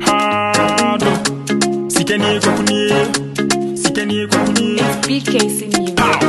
Hado. Sikeni kwa kunye Sikeni kwa kunye BKC Music.